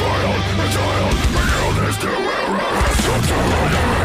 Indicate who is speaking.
Speaker 1: child, a trial, my illness to error has come to an